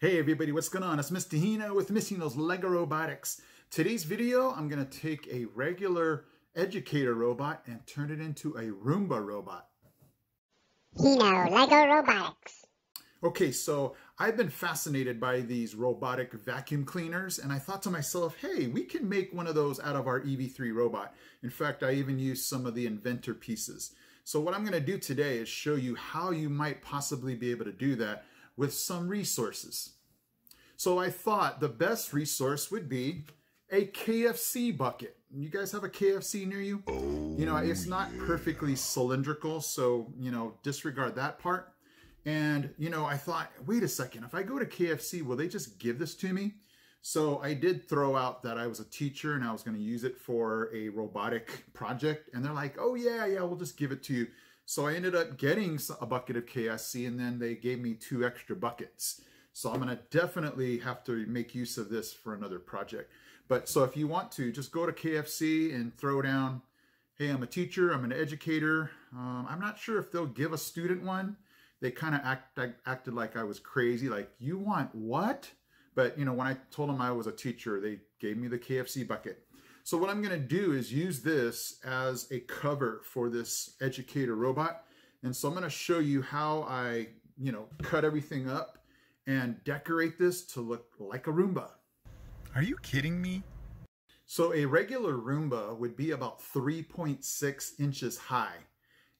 Hey everybody, what's going on? It's Mr. Hino with Mr. Lego Robotics. Today's video, I'm going to take a regular educator robot and turn it into a Roomba robot. Hino Lego Robotics. Okay, so I've been fascinated by these robotic vacuum cleaners and I thought to myself, hey, we can make one of those out of our EV3 robot. In fact, I even used some of the inventor pieces. So what I'm going to do today is show you how you might possibly be able to do that with some resources. So I thought the best resource would be a KFC bucket. You guys have a KFC near you? Oh, you know, it's oh, not perfectly cylindrical, so, you know, disregard that part. And, you know, I thought, wait a second, if I go to KFC, will they just give this to me? So I did throw out that I was a teacher and I was going to use it for a robotic project. And they're like, oh, yeah, yeah, we'll just give it to you. So I ended up getting a bucket of KFC and then they gave me two extra buckets. So I'm going to definitely have to make use of this for another project. But so if you want to, just go to KFC and throw down, hey, I'm a teacher, I'm an educator. Um, I'm not sure if they'll give a student one. They kind of act, acted like I was crazy, like, you want what? But, you know, when I told them I was a teacher, they gave me the KFC bucket. So what I'm going to do is use this as a cover for this educator robot. And so I'm going to show you how I, you know, cut everything up and decorate this to look like a Roomba. Are you kidding me? So a regular Roomba would be about 3.6 inches high.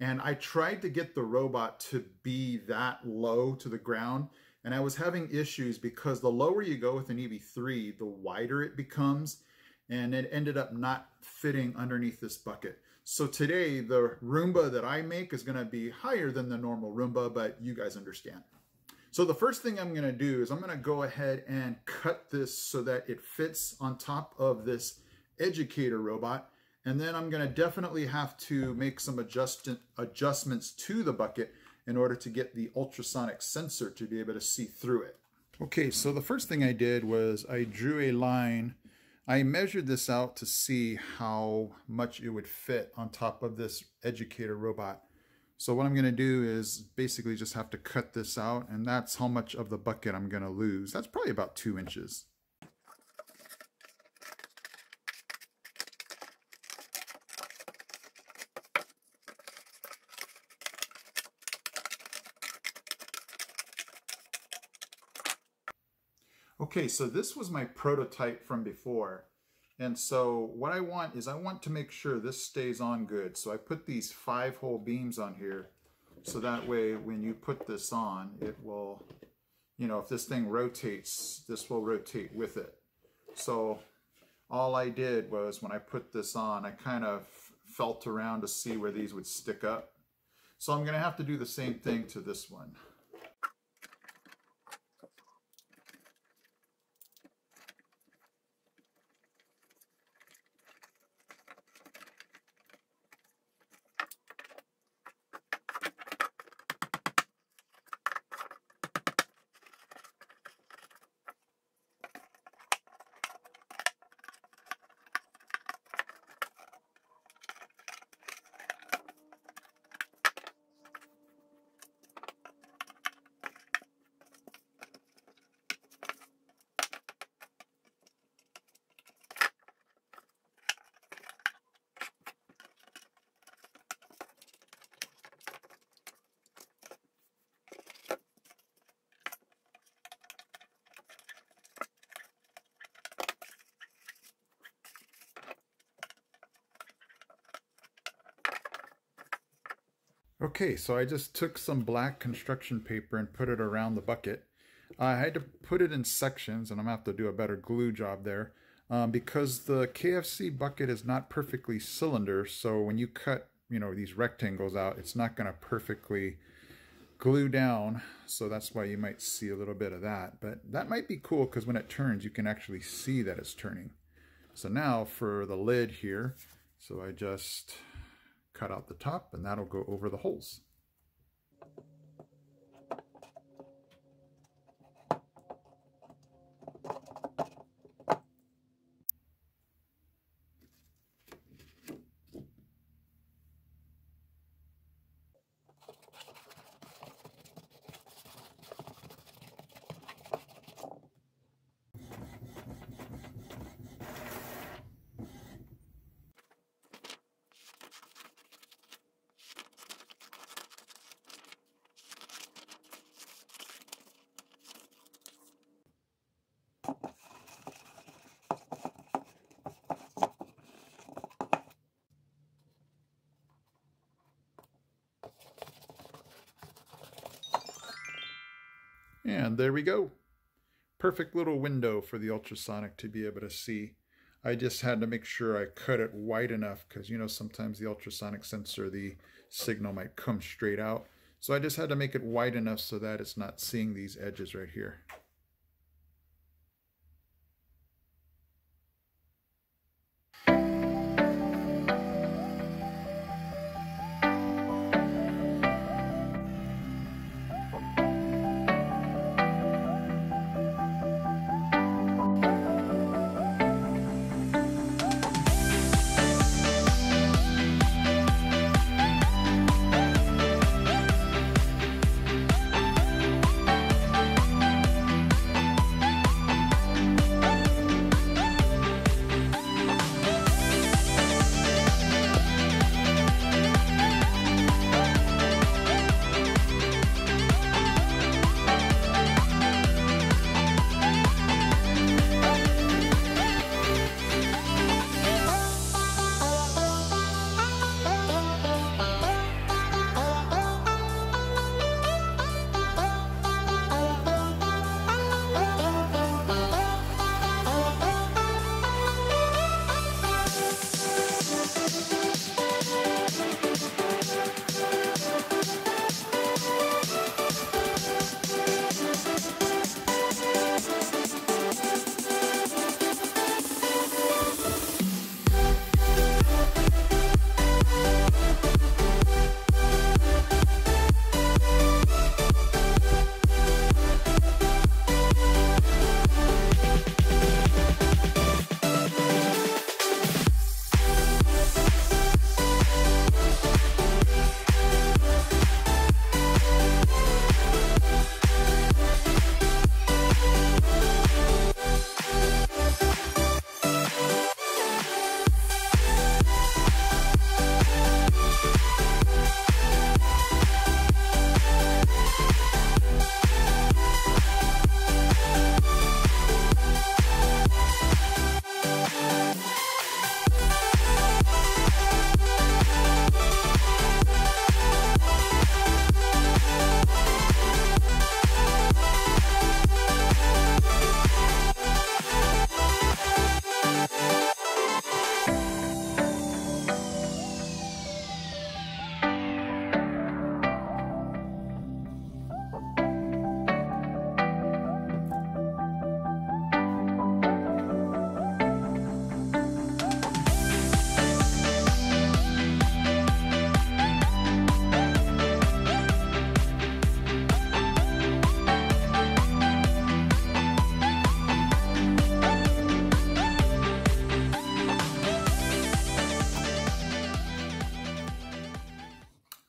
And I tried to get the robot to be that low to the ground. And I was having issues because the lower you go with an EV3, the wider it becomes. And it ended up not fitting underneath this bucket. So today, the Roomba that I make is going to be higher than the normal Roomba, but you guys understand. So the first thing I'm going to do is I'm going to go ahead and cut this so that it fits on top of this educator robot. And then I'm going to definitely have to make some adjust adjustments to the bucket in order to get the ultrasonic sensor to be able to see through it. Okay, so the first thing I did was I drew a line. I measured this out to see how much it would fit on top of this educator robot. So what I'm going to do is basically just have to cut this out and that's how much of the bucket I'm going to lose. That's probably about two inches. Okay, so this was my prototype from before. And so what I want is I want to make sure this stays on good. So I put these five hole beams on here. So that way when you put this on, it will, you know, if this thing rotates, this will rotate with it. So all I did was when I put this on, I kind of felt around to see where these would stick up. So I'm going to have to do the same thing to this one. Okay, so I just took some black construction paper and put it around the bucket. I had to put it in sections, and I'm going to have to do a better glue job there. Um, because the KFC bucket is not perfectly cylinder, so when you cut, you know, these rectangles out, it's not going to perfectly glue down, so that's why you might see a little bit of that. But that might be cool, because when it turns, you can actually see that it's turning. So now for the lid here, so I just cut out the top and that'll go over the holes. And there we go. Perfect little window for the ultrasonic to be able to see. I just had to make sure I cut it wide enough because you know sometimes the ultrasonic sensor, the signal might come straight out. So I just had to make it wide enough so that it's not seeing these edges right here.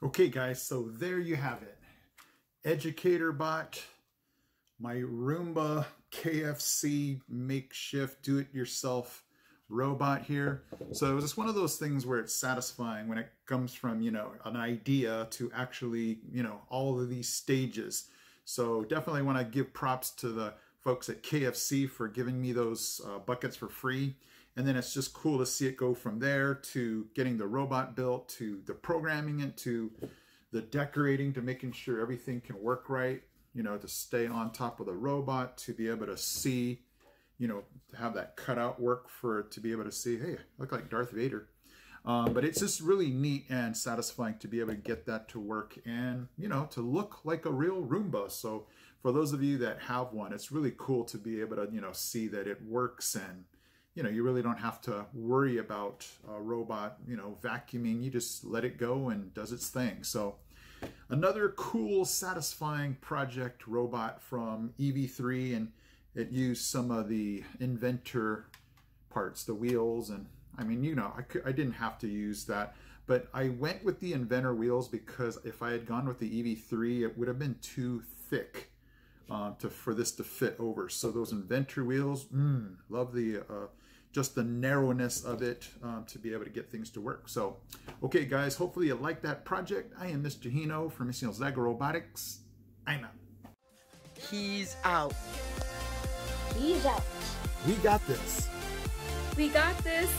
Okay, guys, so there you have it. Educator Bot, my Roomba KFC makeshift do-it-yourself robot here. So it was just one of those things where it's satisfying when it comes from, you know, an idea to actually, you know, all of these stages. So definitely want to give props to the folks at KFC for giving me those uh, buckets for free. And then it's just cool to see it go from there to getting the robot built to the programming it to the decorating to making sure everything can work right, you know, to stay on top of the robot, to be able to see, you know, to have that cutout work for to be able to see, hey, I look like Darth Vader. Um, but it's just really neat and satisfying to be able to get that to work and, you know, to look like a real Roomba. So for those of you that have one, it's really cool to be able to, you know, see that it works and, you know, you really don't have to worry about a robot, you know, vacuuming. You just let it go and does its thing. So another cool, satisfying project robot from EV3, and it used some of the inventor parts, the wheels, and I mean, you know, I, I didn't have to use that, but I went with the inventor wheels because if I had gone with the EV3, it would have been too thick. Uh, to for this to fit over. So those inventor wheels, mm, love the uh, just the narrowness of it um, to be able to get things to work. So, okay, guys, hopefully you like that project. I am Mr. Hino from Mr. Lego Robotics. I'm out. He's out. He's out. We got this. We got this.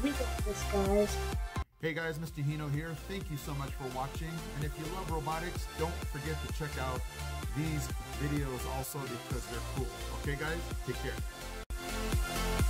We got this, guys. Hey guys, Mr. Hino here. Thank you so much for watching. And if you love robotics, don't forget to check out these videos also because they're cool. Okay guys, take care.